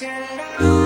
Hashtag